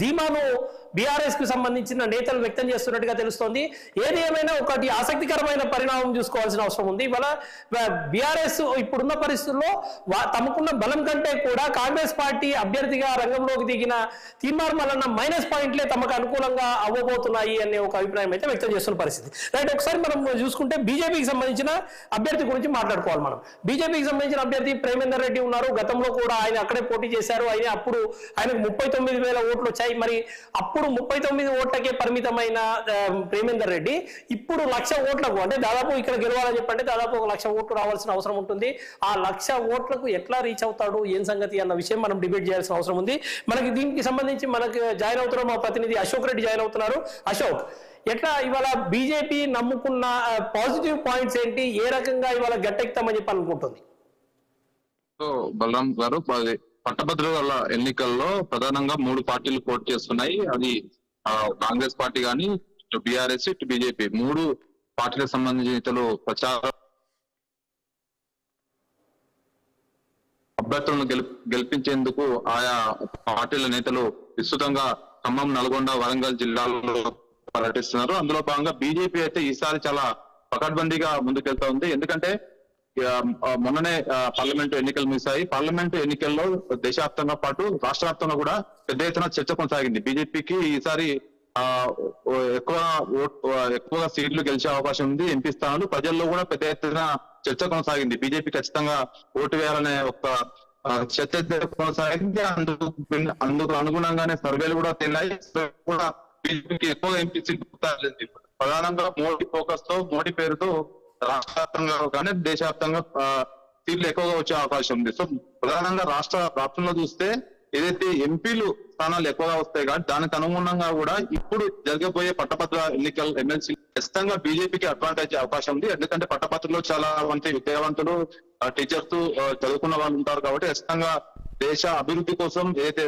ధీమాను బీఆర్ఎస్కు సంబంధించిన నేతలు వ్యక్తం చేస్తున్నట్టుగా తెలుస్తోంది. ఏది ఏమైనా ఒకటి ఆసక్తికరమైన పరిణామం చూసుకోవాల్సిన అవసరం ఉంది. ఇవాళ బీఆర్ఎస్ ఇప్పుడున్న పరిస్థితుల్లో తమకున్న బలం కంటే కూడా కాంగ్రెస్ పార్టీ అభ్యర్థిగా రంగంలోకి దిగిన తీర్మార్ మల్లన్న మైనస్ పాయింట్లే తమకు అనుకూలంగా అవ్వబోతున్నాయి అనే ఒక అభిప్రాయం అయితే వ్యక్తం చేస్తున్న పరిస్థితి. రైట్ ఒకసారి మనం చూసుకుంటే బీజేపీకి సంబంధించిన అభ్యర్థి గురించి మాట్లాడుకోవాలి మనం. బీజేపీకి సంబంధించిన అభ్యర్థి ప్రేమేందర్ రెడ్డి ఉన్నారు. గతంలో కూడా ఆయన అక్కడే పోటీ చేశారు. ఆయన అప్పుడు ఆయనకు ముప్పై తొమ్మిది వేల ఓట్లు వచ్చాయి మరి అప్పుడు ముప్పై తొమ్మిది ఓట్లకే పరిమితమైన ప్రేమేందర్ రెడ్డి ఇప్పుడు లక్ష ఓట్లకు అంటే దాదాపు ఇక్కడ గెలవాలని చెప్పంటే దాదాపు ఒక లక్ష ఓట్లు రావాల్సిన అవసరం ఉంటుంది. ఆ లక్ష ఓట్లకు ఎట్లా రీచ్ అవుతాడు? ఏం సంగతి అన్న విషయం మనం డిబేట్ చేయాల్సిన అవసరం ఉంది. మనకి దీనికి సంబంధించి మనకి జాయిన్ అవుతున్న మా ప్రతినిధి అశోక్ రెడ్డి జాయిన్ అవుతున్నారు. అశోక్ ఎట్లా ఇవాళ బీజేపీ నమ్ముకున్న పాజిటివ్ పాయింట్స్ ఏంటి? ఏ రకంగా ఇవాళ గట్టెక్తామని చెప్పి అనుకుంటుంది? బలరాం గారు పట్టభద్రుల ఎన్నికల్లో ప్రధానంగా మూడు పార్టీలు పోటీ చేస్తున్నాయి. అది కాంగ్రెస్ పార్టీ కానీ ఇటు బీఆర్ఎస్ ఇటు బీజేపీ. మూడు పార్టీలకు సంబంధించిన ఇతరులు ప్రచార అభ్యర్థులను గెలిపించేందుకు ఆయా పార్టీల నేతలు విస్తృతంగా ఖమ్మం నల్గొండ వరంగల్ జిల్లాల్లో పర్యటిస్తున్నారు. అందులో భాగంగా బీజేపీ అయితే ఈసారి చాలా పకడ్బందీగా ముందుకెళ్తా ఉంది ఎందుకంటే మొన్ననే పార్లమెంట్ పార్లమెంటు ఎన్నికలు ముగిశాయి. పార్లమెంటు ఎన్నికల్లో దేశవ్యాప్తంగా పాటు రాష్ట్ర వ్యాప్తంగా కూడా పెద్ద ఎత్తున చర్చ కొనసాగింది. బీజేపీకి ఈసారి ఆ ఎక్కువ ఎక్కువగా సీట్లు గెలిచే అవకాశం ఉంది. ఎంపీ స్థానాలు ప్రజల్లో కూడా పెద్ద ఎత్తున చర్చ కొనసాగింది. బీజేపీ ఖచ్చితంగా ఓటు వేయాలనే ఒక చర్చ కొనసాగింది. అందుకు అందుకు అనుగుణంగానే సర్వేలు కూడా తిన్నాయి. కూడా బీజేపీకి ఎక్కువ ఎంపీ సీట్లు ప్రధానంగా మోడీ ఫోకస్తో మోడీ పేరుతో రాష్ట్రంగా కానీ దేశవ్యాప్తంగా సీట్లు ఎక్కువగా వచ్చే అవకాశం ఉంది. సో ప్రధానంగా రాష్ట్ర రాష్ట్రంలో చూస్తే ఏదైతే ఎంపీలు స్థానాలు ఎక్కువగా వస్తాయి కానీ దానికి అనుగుణంగా కూడా ఇప్పుడు జరగబోయే పట్టభద్ర ఎన్నికలు ఎమ్మెల్సీ ఖచ్చితంగా బీజేపీకి అడ్వాంటేజ్ అవకాశం ఉంది. ఎందుకంటే పట్టభద్రులో చాలా మంది విద్యావంతులు టీచర్స్ చదువుకున్న వాళ్ళు ఉంటారు కాబట్టి ఖచ్చితంగా దేశ అభివృద్ధి కోసం ఏదైతే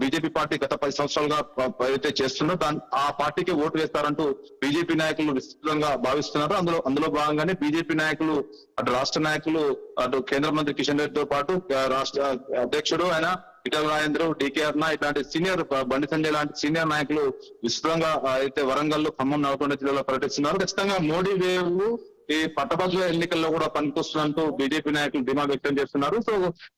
బీజేపీ పార్టీ గత పది సంవత్సరాలుగా ఏదైతే చేస్తుందో దాని ఆ పార్టీకి ఓటు వేస్తారంటూ బీజేపీ నాయకులు విస్తృతంగా భావిస్తున్నారు. అందులో అందులో భాగంగానే బీజేపీ నాయకులు అటు రాష్ట్ర నాయకులు అటు కేంద్ర మంత్రి కిషన్ రెడ్డితో పాటు రాష్ట్ర అధ్యక్షుడు ఆయన ఇటల రాజేంద్ర డికే అర్ణ ఇట్లాంటి సీనియర్ బండి సంజయ్ లాంటి సీనియర్ నాయకులు విస్తృతంగా అయితే వరంగల్ ఖమ్మం నల్గొండ జిల్లాలో పర్యటిస్తున్నారు. ఖచ్చితంగా మోడీ వేవ్ ఈ పట్టభద్రుల ఎన్నికల్లో కూడా పనికొస్తున్నట్టు బీజేపీ నాయకులు డిమాండ్ వ్యక్తం చేస్తున్నారు. సో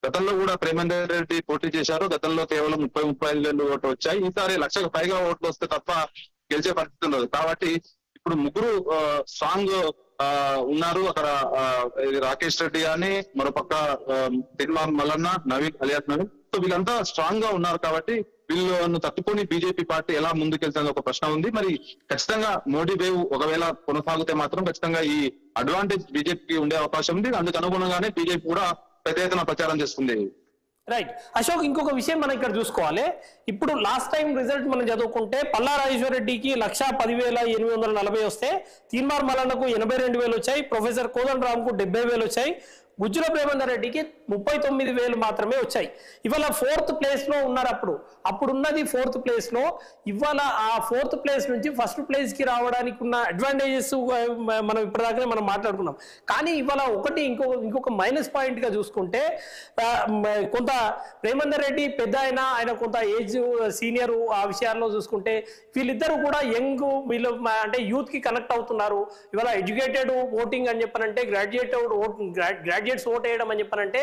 గతంలో కూడా ప్రేమేందర్ రెడ్డి పోటీ చేశారు. గతంలో కేవలం ముప్పై ముప్పై ఐదు ఓట్లు వచ్చాయి. ఈసారి లక్షకు పైగా ఓట్లు వస్తే తప్ప గెలిచే పరిస్థితి ఉండదు. కాబట్టి ఇప్పుడు ముగ్గురు స్ట్రాంగ్ ఉన్నారు. అక్కడ రాకేష్ రెడ్డి అని మరోపక్క తిరుమల మల్లన్న నవీన్ అలియాస్ నవీన్. సో వీళ్ళంతా స్ట్రాంగ్గా ఉన్నారు కాబట్టి వీళ్ళను తట్టుకొని బీజేపీ పార్టీ ఎలా ముందుకెళ్తుంది ఒక ప్రశ్న ఉంది. మరి ఖచ్చితంగా మోడీ వేవ్ ఒకవేళ కొనసాగితే మాత్రం ఖచ్చితంగా ఈ అడ్వాంటేజ్ బీజేపీకి ఉండే అవకాశం ఉంది. అందుకు అనుగుణంగానే బీజేపీ కూడా పెద్ద ఎత్తున ప్రచారం చేస్తుంది. రైట్. అశోక్ ఇంకొక విషయం మనం ఇక్కడ చూసుకోవాలి. ఇప్పుడు లాస్ట్ టైం రిజల్ట్ మనం చదువుకుంటే పల్లారాజేశ్వర రెడ్డికి లక్ష పదివేల ఎనిమిది వందల నలభై వస్తే తీన్మార్ మలన్నకు ఎనభై రెండు వేలు వచ్చాయి. ప్రొఫెసర్ కోదండ రామ్కు డెబ్బై వేలు వచ్చాయి. గుజ్జుల ప్రేమేందర్ రెడ్డికి ముప్పై తొమ్మిది వేలు మాత్రమే వచ్చాయి. ఇవాళ ఫోర్త్ ప్లేస్లో ఉన్నారు అప్పుడు. అప్పుడున్నది ఫోర్త్ ప్లేస్లో ఇవాళ ఆ ఫోర్త్ ప్లేస్ నుంచి ఫస్ట్ ప్లేస్కి రావడానికి ఉన్న అడ్వాంటేజెస్ మనం ఇప్పటిదాకానే మనం మాట్లాడుకున్నాం. కానీ ఇవాళ ఒకటి ఇంకొక ఇంకొక మైనస్ పాయింట్గా చూసుకుంటే కొంత ప్రేమేందర్ రెడ్డి పెద్ద ఆయన ఆయన కొంత ఏజ్ సీనియర్ ఆ విషయాల్లో చూసుకుంటే వీళ్ళిద్దరూ కూడా యంగ్ వీళ్ళు అంటే యూత్కి కనెక్ట్ అవుతున్నారు. ఇవాళ ఎడ్యుకేటెడ్ ఓటింగ్ అని చెప్పనంటే గ్రాడ్యుయేటెడ్ ఓట్ గ్రాడ్యుయేట్స్ ఓట్ వేయడం అని చెప్పనంటే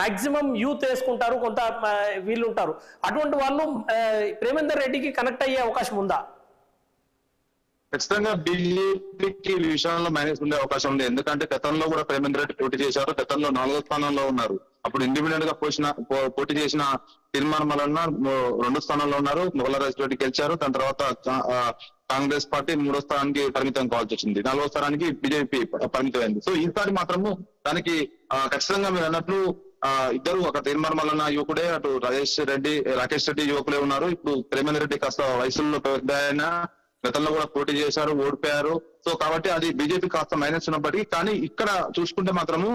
మాక్సిమం యూత్ వేసుకుంటారు కొంత వీళ్ళు ఉంటారు అటువంటి వాళ్ళు ప్రేమేందర్ రెడ్డికి కనెక్ట్ అయ్యే అవకాశం ఉందా? ఖచ్చితంగా బీజేపీకి ఈ విషయంలో మైనస్ ఉండే అవకాశం ఉంది. ఎందుకంటే గతంలో కూడా ప్రేమేంద్ర రెడ్డి పోటీ చేశారు. గతంలో నాలుగో స్థానంలో ఉన్నారు. అప్పుడు ఇండిపెండెంట్గా పోసిన పోటీ చేసిన తీర్మానం వలన రెండో స్థానంలో ఉన్నారు. మొగలరాజ్ రెడ్డి గెలిచారు. దాని తర్వాత కాంగ్రెస్ పార్టీ మూడో స్థానానికి పరిమితం కావాల్సి వచ్చింది. నాలుగో స్థానానికి బీజేపీ పరిమితమైంది. సో ఈసారి మాత్రము దానికి ఖచ్చితంగా మీరు అన్నట్లు ఆ, ఇద్దరు ఒక తీర్మానం వలన యువకుడే అటు రాజేష్ రెడ్డి రాకేష్ రెడ్డి యువకులే ఉన్నారు. ఇప్పుడు ప్రేమేంద్ర రెడ్డి కాస్త వయసులో పెద్ద ఆయన గతంలో కూడా పోటీ చేశారు ఓడిపోయారు. సో కాబట్టి అది బీజేపీ కాస్త మైనస్ ఉన్నప్పటికీ కానీ ఇక్కడ చూసుకుంటే మాత్రము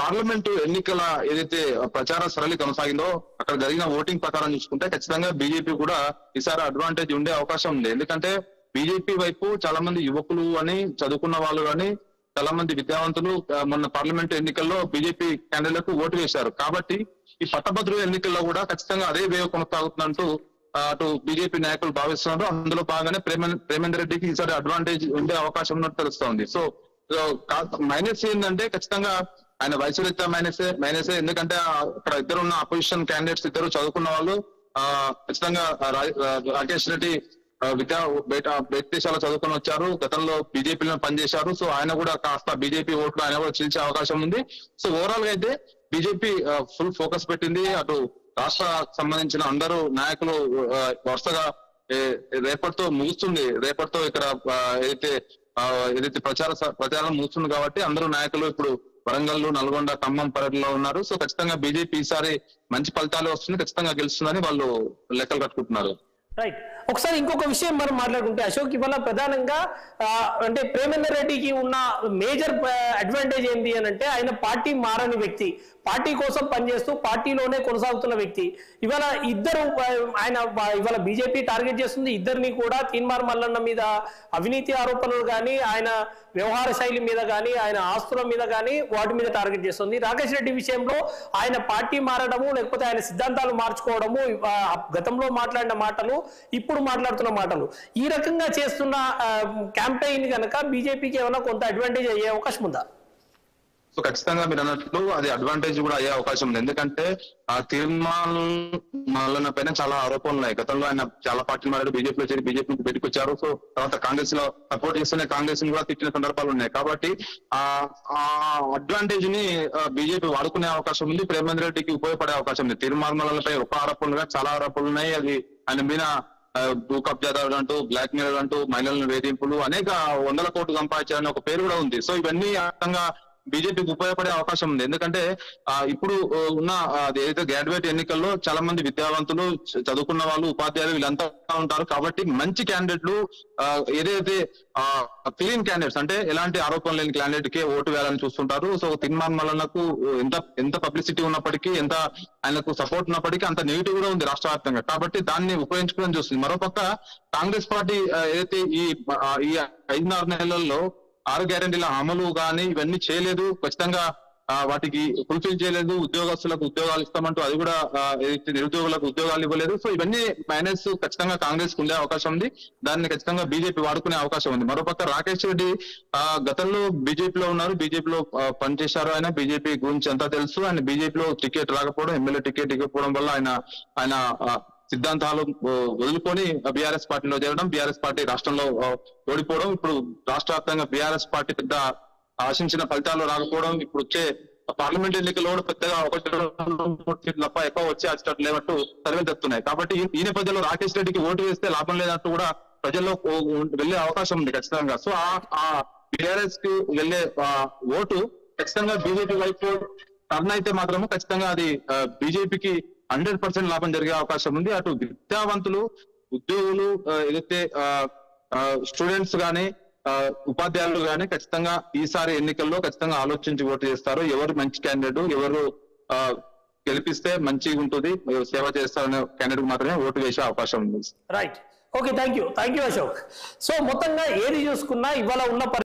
పార్లమెంటు ఎన్నికల ఏదైతే ప్రచార సరళి కొనసాగిందో అక్కడ జరిగిన ఓటింగ్ ప్రకారం చూసుకుంటే ఖచ్చితంగా బీజేపీ కూడా ఈసారి అడ్వాంటేజ్ ఉండే అవకాశం ఉంది. ఎందుకంటే బీజేపీ వైపు చాలా మంది యువకులు అని చదువుకున్న వాళ్ళు కానీ చాలా మంది విద్యావంతులు మొన్న పార్లమెంట్ ఎన్నికల్లో బీజేపీ క్యాండిడేట్లకు ఓటు వేశారు. కాబట్టి ఈ పట్టభద్రుల ఎన్నికల్లో కూడా ఖచ్చితంగా అదే వేవ్ కొనసాగుతుందంటూ అటు బీజేపీ నాయకులు భావిస్తున్నారు. అందులో భాగంగానే ప్రేమ ప్రేమేందర్ రెడ్డికి ఈసారి అడ్వాంటేజ్ ఉండే అవకాశం ఉన్నట్టు తెలుస్తోంది. సో మైనస్ ఏంటంటే ఖచ్చితంగా ఆయన వయసు రీత్యా మైనసే మైనసే ఎందుకంటే ఇక్కడ అక్కడ ఇద్దరు ఉన్న అపోజిషన్ క్యాండిడేట్స్ ఇద్దరు చదువుకున్న వాళ్ళు ఆ ఖచ్చితంగా రా- రాకేష్ రెడ్డి విద్యా బయట బయట దేశాల్లో చదువుకొని వచ్చారు. గతంలో బీజేపీలో పనిచేశారు. సో ఆయన కూడా కాస్త బీజేపీ ఓట్లు ఆయన కూడా చీల్చే అవకాశం ఉంది. సో ఓవరాల్గా అయితే బీజేపీ ఫుల్ ఫోకస్ పెట్టింది. అటు రాష్ట్ర సంబంధించిన అందరూ నాయకులు వరుసగా రేపటితో ముగుస్తుంది. రేపటితో ఇక్కడ ఏదైతే ఏదైతే ప్రచార స- ప్రచారం ముగుస్తుంది కాబట్టి అందరూ నాయకులు ఇప్పుడు వరంగల్ నల్గొండ ఖమ్మం పర్యటనలో ఉన్నారు. సో ఖచ్చితంగా బీజేపీ ఈసారి మంచి ఫలితాలు వస్తుంది ఖచ్చితంగా గెలుస్తుందని వాళ్ళు లెక్కలు కట్టుకుంటున్నారు. రైట్ ఒకసారి ఇంకొక విషయం మనం మాట్లాడుకుంటే అశోక్ ఇవాళ ప్రధానంగా అంటే ప్రేమేందర్ రెడ్డికి ఉన్న మేజర్ అడ్వాంటేజ్ ఏంటి అని అంటే ఆయన పార్టీ మారని వ్యక్తి. పార్టీ కోసం పనిచేస్తూ పార్టీలోనే కొనసాగుతున్న వ్యక్తి. ఇవాళ ఇద్దరు ఆయన ఇవాళ బీజేపీ టార్గెట్ చేస్తుంది. ఇద్దరిని కూడా తీన్మార్ మల్లన్న మీద అవినీతి ఆరోపణలు కానీ ఆయన వ్యవహార శైలి మీద కానీ ఆయన ఆస్తుల మీద కానీ వాటి మీద టార్గెట్ చేస్తుంది. రాకేష్ రెడ్డి విషయంలో ఆయన పార్టీ మారడము లేకపోతే ఆయన సిద్ధాంతాలు మార్చుకోవడము గతంలో మాట్లాడిన మాటలు ఇప్పుడు మాట్లాడుతున్న మాటలు. ఈ రకంగా చేస్తున్న క్యాంపెయిన్ కనుక బీజేపీకి ఏమైనా కొంత అడ్వాంటేజ్ అయ్యే అవకాశం ఉందా? సో ఖచ్చితంగా మీరు అన్నట్లు అది అడ్వాంటేజ్ కూడా అయ్యే అవకాశం ఉంది. ఎందుకంటే ఆ తీర్మానం మల్లన్న పైన చాలా ఆరోపణలు ఉన్నాయి. గతంలో ఆయన చాలా పార్టీలు మారాడు బీజేపీలో చేరి బీజేపీ బయటకు వచ్చారు సో తర్వాత కాంగ్రెస్లో సపోర్ట్ చేస్తూనే కాంగ్రెస్ని కూడా తిట్టిన సందర్భాలు ఉన్నాయి. కాబట్టి ఆ ఆ అడ్వాంటేజ్ని బీజేపీ వాడుకునే అవకాశం ఉంది. ప్రేమేంద్ర రెడ్డికి ఉపయోగపడే అవకాశం ఉంది. తీర్మానాలపై ఒక ఆరోపణలుగా చాలా ఆరోపణలు ఉన్నాయి. అది ఆయన మీద భూ కబ్జాదారులు అంటూ బ్లాక్ మెయిల్ అంటూ మహిళలను వేధింపులు అనేక వందల కోట్లు సంపాదించారని ఒక పేరు కూడా ఉంది. సో ఇవన్నీ అర్థంగా బీజేపీకి ఉపయోగపడే అవకాశం ఉంది. ఎందుకంటే ఇప్పుడు ఉన్న ఏదైతే గ్రాడ్యుయేట్ ఎన్నికల్లో చాలా మంది విద్యావంతులు చదువుకున్న వాళ్ళు ఉపాధ్యాయులు వీళ్ళంతా ఉంటారు. కాబట్టి మంచి క్యాండిడేట్లు ఏదైతే క్లీన్ క్యాండిడేట్స్ అంటే ఎలాంటి ఆరోపణ లేని క్యాండిడేట్ కే ఓటు వేయాలని చూస్తుంటారు. సో తిన్మాన్ మల్లన్నకు ఎంత ఎంత పబ్లిసిటీ ఉన్నప్పటికీ ఎంత ఆయనకు సపోర్ట్ ఉన్నప్పటికీ అంత నెగిటివ్ కూడా ఉంది రాష్ట్ర వ్యాప్తంగా కాబట్టి దాన్ని ఉపయోగించుకోవడం చూస్తుంది. మరోపక్క కాంగ్రెస్ పార్టీ ఏదైతే ఈ ఈ ఐదున్నర నెలల్లో ఆరు గ్యారెంటీల అమలు కానీ ఇవన్నీ చేయలేదు. ఖచ్చితంగా వాటికి ఫుల్ఫిల్ చేయలేదు. ఉద్యోగస్తులకు ఉద్యోగాలు ఇస్తామంటూ అది కూడా నిరుద్యోగులకు ఉద్యోగాలు ఇవ్వలేదు. సో ఇవన్నీ మైనస్ ఖచ్చితంగా కాంగ్రెస్కు ఉండే అవకాశం ఉంది. దాన్ని ఖచ్చితంగా బీజేపీ వాడుకునే అవకాశం ఉంది. మరోపక్క రాకేష్ రెడ్డి ఆ, గతంలో బీజేపీలో ఉన్నారు. బీజేపీలో పనిచేశారు ఆయన. బీజేపీ గురించి అంతా తెలుసు. ఆయన బీజేపీలో టికెట్ రాకపోవడం ఎమ్మెల్యే టికెట్ ఇవ్వకపోవడం వల్ల ఆయన ఆయన సిద్ధాంతాలు వదులుకొని బీఆర్ఎస్ పార్టీలో చేరడం బీఆర్ఎస్ పార్టీ రాష్ట్రంలో ఓడిపోవడం ఇప్పుడు రాష్ట్ర వ్యాప్తంగా బీఆర్ఎస్ పార్టీ పెద్ద ఆశించిన ఫలితాలు రాకపోవడం ఇప్పుడు వచ్చే పార్లమెంట్ ఎన్నికల్లో పెద్దగా ఒకటి సీట్లు తప్ప ఎక్కువ వచ్చే అచ్చట్లు లేవట్టు సర్వేలు తెస్తున్నాయి కాబట్టి ఈ- నేపథ్యంలో రాకేష్ రెడ్డికి ఓటు వేస్తే లాభం లేనట్టు కూడా ప్రజల్లో వెళ్ళే అవకాశం ఉంది ఖచ్చితంగా. సో ఆ బిఆర్ఎస్ బీఆర్ఎస్కి వెళ్ళే ఓటు ఖచ్చితంగా బీజేపీ వైపు టర్న్ అయితే మాత్రము ఖచ్చితంగా అది బీజేపీకి హండ్రెడ్ పర్సెంట్ లాభం జరిగే అవకాశం ఉంది. అటు విద్యావంతులు ఉద్యోగులు ఏదైతే స్టూడెంట్స్ గానీ ఉపాధ్యాయులు గానీ ఖచ్చితంగా ఈసారి ఎన్నికల్లో ఖచ్చితంగా ఆలోచించి ఓటు చేస్తారు. ఎవరు మంచి క్యాండిడేట్ ఎవరు గెలిపిస్తే మంచిగా ఉంటుంది సేవ చేస్తారనే క్యాండిడేట్ మాత్రమే ఓటు వేసే అవకాశం ఉంది. Right okay thank you thank you Ashok so మొత్తంగా ఏది చూసుకున్నా ఇవాళ ఉన్న